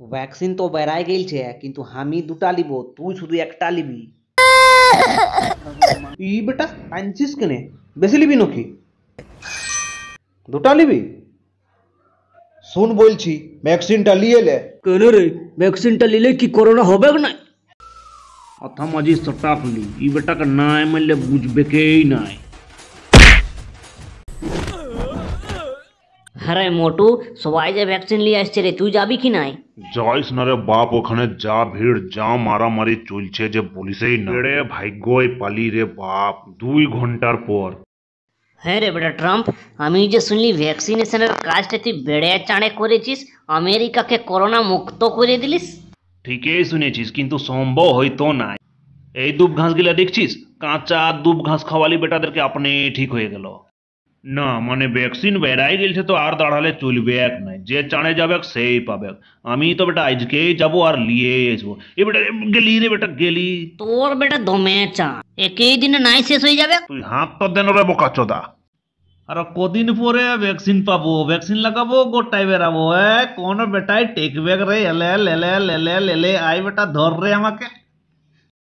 Vaccine তো বেড়াই গেলছে কিন্তু আমি দুটা লিব তুই শুধু একটা লিবি। ই বেটা আনছিস কেনে? বেশি লিবি নাকি? দুটা লিবি? শুন বলছি ভ্যাকসিনটা নিয়ে লে কেন রে ভ্যাকসিনটা নিলে কি করোনা হবে না অথা মাঝি সটা খুলি ই বেটাকে নাই মারলে বুঝবে কেই নাই। হ্যাঁ রে মোটু সবাই যে ভ্যাকসিন নিয়ে আসছে রে তুই যাবি কি নাই? যাইস না রে বাপ ওখানে যা ভিড় যা মারামারি চলছে যে পুলিশেই না। রে ভাগ্যই পালি রে বাপ দুই ঘণ্টার পর। হ্যাঁ রে বেটা ট্রাম্প আমি যে শুনলি ভ্যাকসিনেশনের কাজটা তুই বেড়ে চাঁড়ে করেছিস আমেরিকাকে করোনা মুক্ত করে দিলিস? ঠিকই শুনেছিস কিন্তু সম্ভব হয়তো নাই। এই দুব ঘাস গিলা দেখছিস? কাঁচা দুব ঘাস খাওয়ালি বেটাদেরকে আপনি ঠিক হয়ে গেল। না মানে ভ্যাকসিন বেড়াই গেলছে তো আর দাঁড়ালে চলবে এক নাই যে চাঁড়ে যাবে সেই পাবে। আমি তো বেটা আজকেই যাব আর লিয়ে আসব। এ বেটা গেলি রে বেটা গেলি। তোর বেটা দমে চা। একই দিনে নাই শেষ হয়ে যাবে। তুই হাত তো দেন রে বোকাচোদা আর কদিন পরে ভ্যাকসিন পাবো ভ্যাকসিন লাগাবো গোটাই বেরাবো এ কোন বেটাই টেকবে রে এলে লেলে লেলে লেলে আই বেটা ধর রে আমাকে।